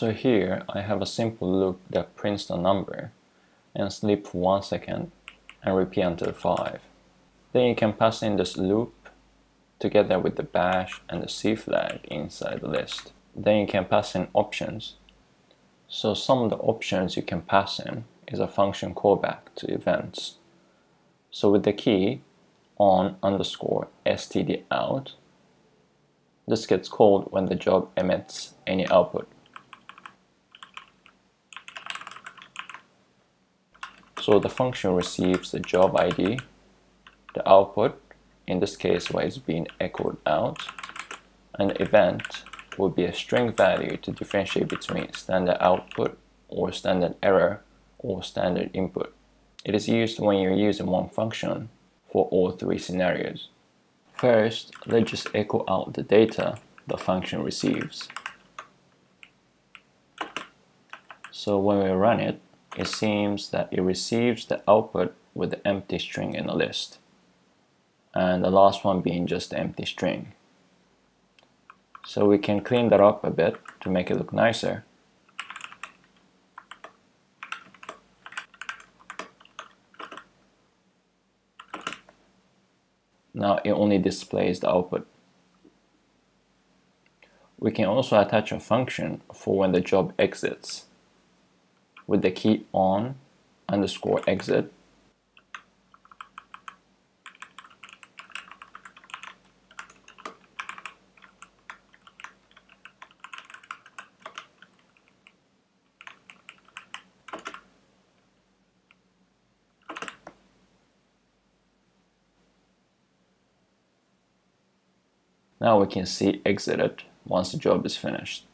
So here I have a simple loop that prints the number and sleep for 1 second and repeat until 5. Then you can pass in this loop together with the bash and the C flag inside the list. Then you can pass in options. So some of the options you can pass in is a function callback to events. So with the key on underscore std out, this gets called when the job emits any output. So the function receives the job ID, the output, in this case where it's being echoed out, an event will be a string value to differentiate between standard output or standard error or standard input. It is used when you're using one function for all three scenarios. First, let's just echo out the data the function receives. So when we run it, it seems that it receives the output with the empty string in the list and the last one being just the empty string. So we can clean that up a bit to make it look nicer. Now it only displays the output. We can also attach a function for when the job exits with the key on underscore exit Now we can see exited once the job is finished.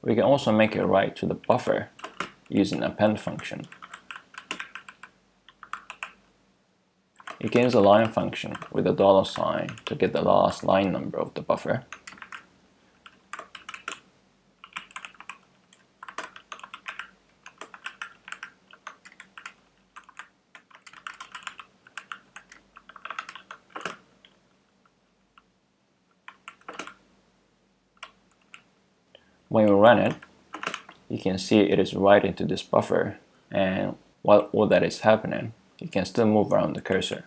We can also make a write to the buffer using append function. It use a line function with a dollar sign to get the last line number of the buffer. When we run it, you can see it is right into this buffer and while all that is happening, you can still move around the cursor.